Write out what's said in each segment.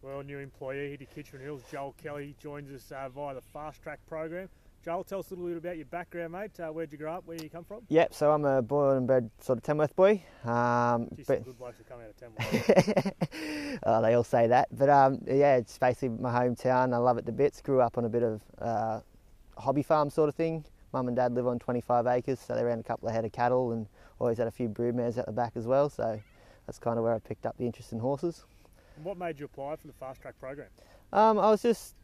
Well, new employee here to Kitchwin Hills, Joel Kelly, joins us uh, via the Fast Track program. Joel, tell us a little bit about your background, mate. Uh, where'd you grow up? Where you come from? Yep, so I'm a born and bred sort of Tamworth boy. Um, Geez, but good blokes that come out of Tamworth. oh, they all say that. But um, yeah, it's basically my hometown. I love it to bits. Grew up on a bit of uh, hobby farm sort of thing. Mum and dad live on 25 acres, so they ran a couple of head of cattle and always had a few broodmares at the back as well. So that's kind of where I picked up the interest in horses. What made you apply for the Fast Track program? Um, I was just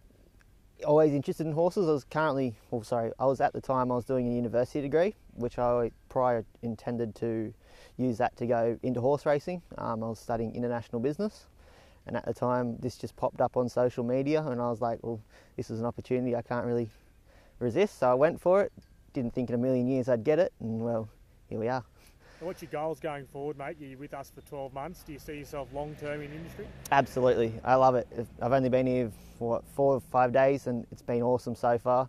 always interested in horses. I was currently, well, sorry, I was at the time I was doing a university degree, which I prior intended to use that to go into horse racing. Um, I was studying international business, and at the time this just popped up on social media, and I was like, well, this is an opportunity I can't really resist, so I went for it. Didn't think in a million years I'd get it, and well, here we are. What's your goals going forward, mate? You're with us for 12 months. Do you see yourself long term in industry? Absolutely, I love it. I've only been here for what, four or five days, and it's been awesome so far.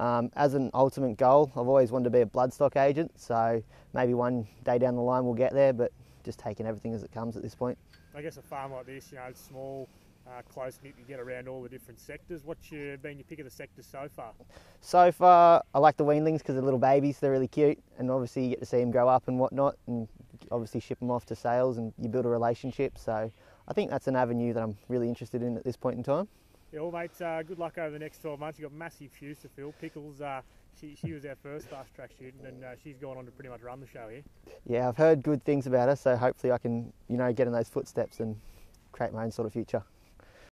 Um, as an ultimate goal, I've always wanted to be a bloodstock agent, so maybe one day down the line we'll get there, but just taking everything as it comes at this point. I guess a farm like this, you know, it's small, uh, close knit, you get around all the different sectors. What's your, been your pick of the sectors so far? So far, I like the weanlings because they're little babies, they're really cute, and obviously you get to see them grow up and whatnot, and obviously ship them off to sales, and you build a relationship. So I think that's an avenue that I'm really interested in at this point in time. Yeah, well, mate, uh, good luck over the next 12 months. You've got massive shoes to fill. Pickles, uh, she, she was our first fast track student, and uh, she's gone on to pretty much run the show here. Yeah, I've heard good things about her, so hopefully I can, you know, get in those footsteps and create my own sort of future.